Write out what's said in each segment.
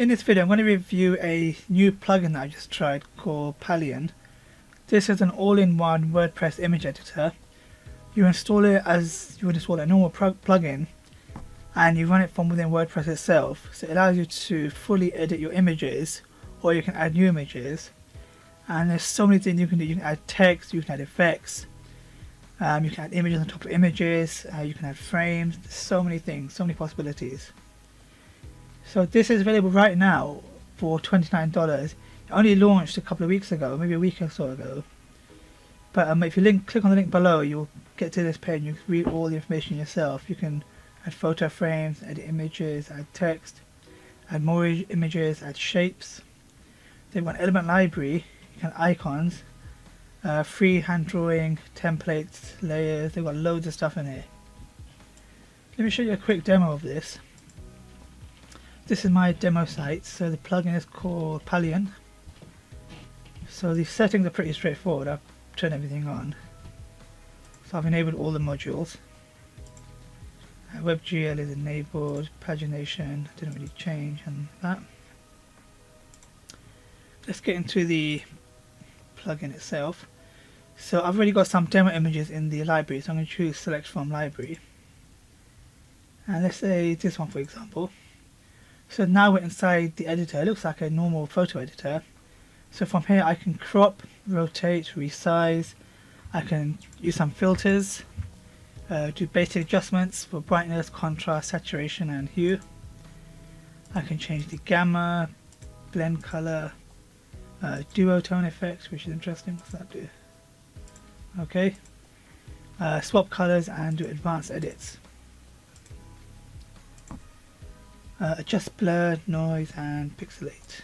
in this video I'm going to review a new plugin that I just tried called Palleon. This is an all-in-one WordPress image editor. You install it as you would install a normal plugin and you run it from within WordPress itself. So it allows you to fully edit your images or you can add new images. And there's so many things you can do. You can add text, you can add effects, um, you can add images on top of images, uh, you can add frames, There's so many things, so many possibilities. So this is available right now for $29. It only launched a couple of weeks ago, maybe a week or so ago. But um, if you link, click on the link below, you'll get to this page. And you can read all the information yourself. You can add photo frames, add images, add text, add more images, add shapes. They've got element library, you can icons, uh, free hand drawing, templates, layers. They've got loads of stuff in here. Let me show you a quick demo of this. This is my demo site, so the plugin is called Palleon. So the settings are pretty straightforward. I've turned everything on. So I've enabled all the modules. Uh, WebGL is enabled, pagination didn't really change and that. Let's get into the plugin itself. So I've already got some demo images in the library, so I'm going to choose select from library. And let's say this one for example. So now we're inside the editor. It looks like a normal photo editor. So from here I can crop, rotate, resize. I can use some filters, uh, do basic adjustments for brightness, contrast, saturation and hue. I can change the gamma, blend color, uh, duotone effects, which is interesting. What's that do? Okay. Uh, swap colors and do advanced edits. Uh, adjust blur, noise and pixelate.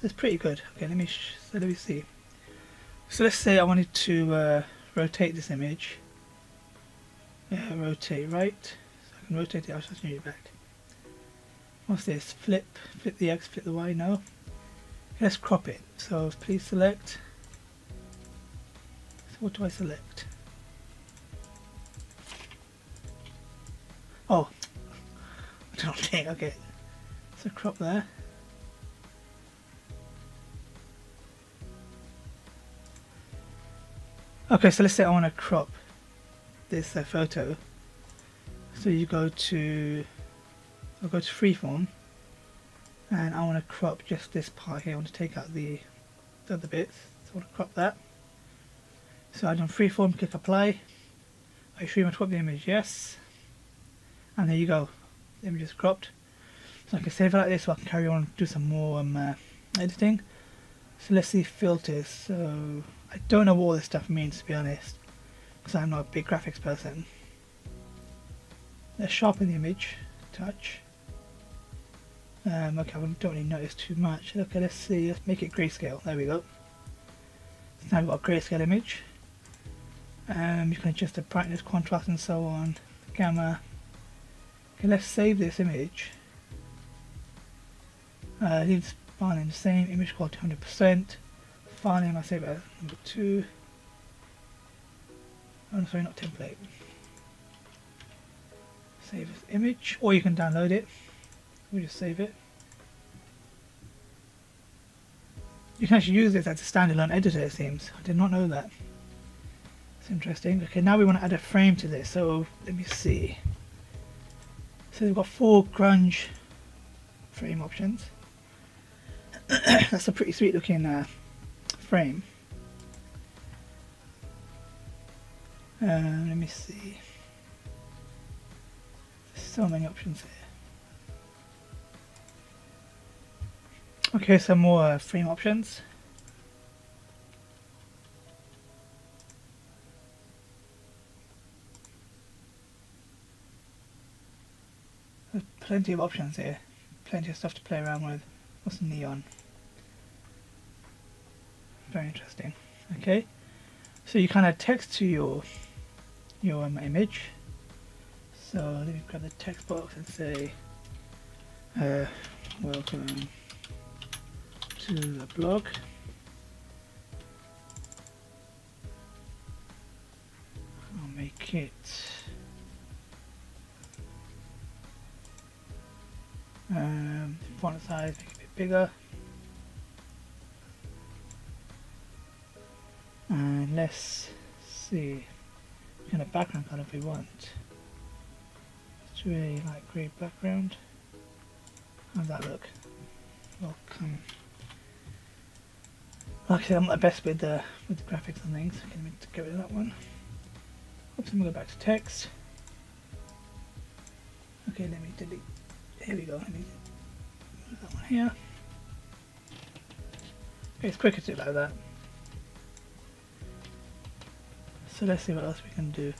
That's pretty good. Okay, let me so let me see. So let's say I wanted to uh, rotate this image. Yeah, rotate right. So I can rotate it. I'll just change it back. What's this? Flip, flip the X, flip the Y. No. Let's crop it. So please select. So what do I select? I don't think. Okay, so crop there. Okay, so let's say I want to crop this uh, photo. So you go to, I'll go to freeform, and I want to crop just this part here. I want to take out the, the other bits. So I want to crop that. So I do freeform, click apply. Are you sure you want to crop the image? Yes and there you go image is cropped. So I can save it like this so I can carry on do some more um, uh, editing. So let's see filters. So I don't know what all this stuff means to be honest because I'm not a big graphics person. Let's sharpen the image. Touch. Um, okay I don't really notice too much. Okay let's see. Let's make it grayscale. There we go. So now we've got a grayscale image. Um, you can adjust the brightness contrast and so on. Gamma Okay, let's save this image. Uh, leave file name the same, image quality 100%. File name I save as number 2. Oh, sorry, not template. Save as image, or you can download it. We just save it. You can actually use this as a standalone editor, it seems. I did not know that. It's interesting. Okay, now we want to add a frame to this. So let me see. So we've got four grunge frame options. That's a pretty sweet looking uh, frame. Uh, let me see. There's so many options here. Okay, some more uh, frame options. Plenty of options here. Plenty of stuff to play around with. What's neon? Very interesting. Okay, so you kind of text to your your um, image. So let me grab the text box and say, uh, "Welcome to the blog." I'll make it Um, font size, make it a bit bigger. And let's see kind of background color if we want. It's really like grey background. How's that look? Welcome. Like I said, I'm not the best with the with the graphics and things. Okay, let me get rid of that one. Oops, I'm gonna go back to text. Okay, let me delete. Here we go. Let me that one here. It's quicker to do like that. So let's see what else we can do.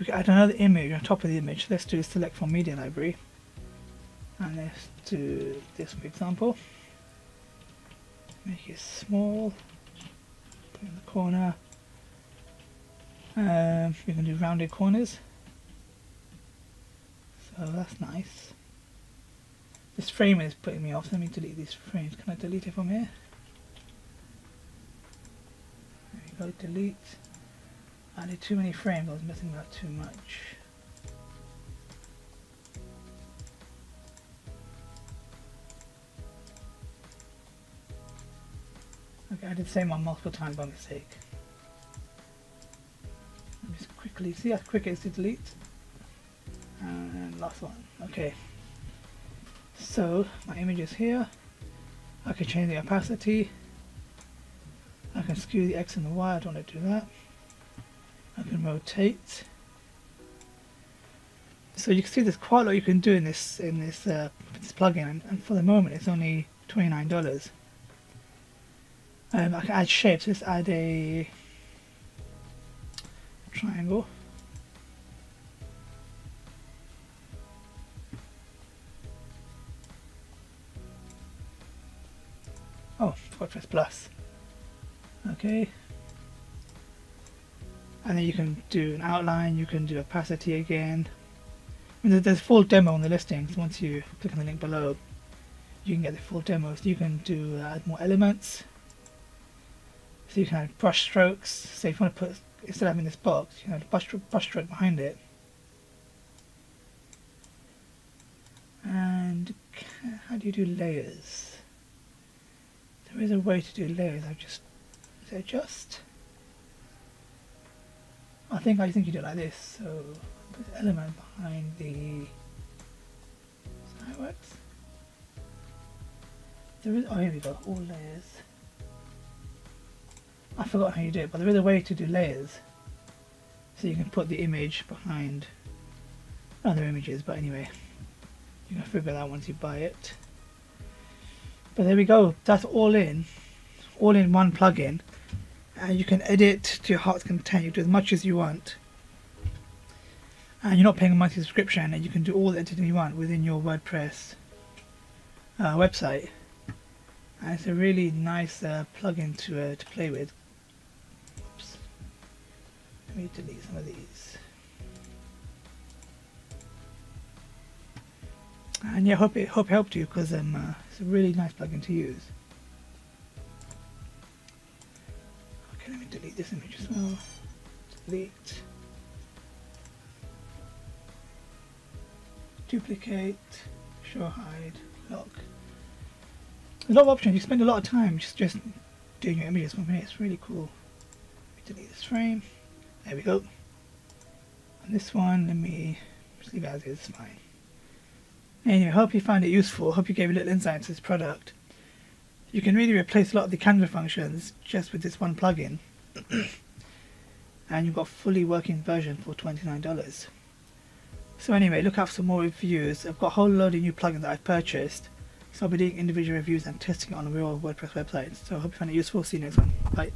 We can add another image on top of the image. Let's do select from media library. And let's do this for example. Make it small. Put it in the corner. Um, we can do rounded corners. So that's nice. This frame is putting me off. Let me delete these frames. Can I delete it from here? There we go, delete. I did too many frames, I was messing about too much. Okay, I did same one multiple times by mistake. Let me just quickly see how quick it is to delete. And last one. Okay. So my image is here. I can change the opacity. I can skew the X and the Y, I don't want to do that. I can rotate. So you can see there's quite a lot you can do in this in this uh, this plugin, and, and for the moment it's only twenty nine dollars. Um, I can add shapes. Let's add a triangle. Oh, Fortress Plus. Okay. And then you can do an outline, you can do opacity again. I mean, there's full demo on the listings. Once you click on the link below, you can get the full demo. So you can do uh, add more elements. So you can add brush strokes. So if you want to put, instead of having this box, you can add a brush, brush stroke behind it. And how do you do layers? There is a way to do layers. I just is? I think I think you do it like this. So put the element behind the. Is it works? There is. Oh, here we go. All layers. I forgot how you do it, but there is a way to do layers. So you can put the image behind other images, but anyway, you can figure that out once you buy it. But there we go. That's all in, all in one plugin. And you can edit to your heart's content. You do as much as you want. And you're not paying a monthly subscription, and you can do all the editing you want within your WordPress uh, website. And it's a really nice uh, plugin to uh, to play with. Oops. Let me delete some of these. And yeah, hope it hope it helped you because um, uh, it's a really nice plugin to use. Okay, let me delete this image as well. Delete. Duplicate. Show hide. Lock. There's a lot of options. You spend a lot of time just just doing your images for me. It's really cool. Let me delete this frame. There we go. And this one, let me just leave it as is. Fine. Anyway, hope you found it useful. Hope you gave a little insight into this product. You can really replace a lot of the Canva functions just with this one plugin. and you've got a fully working version for $29. So anyway, look out for some more reviews. I've got a whole load of new plugins that I've purchased. So I'll be doing individual reviews and testing it on real WordPress websites. So I hope you found it useful. See you next one. Bye.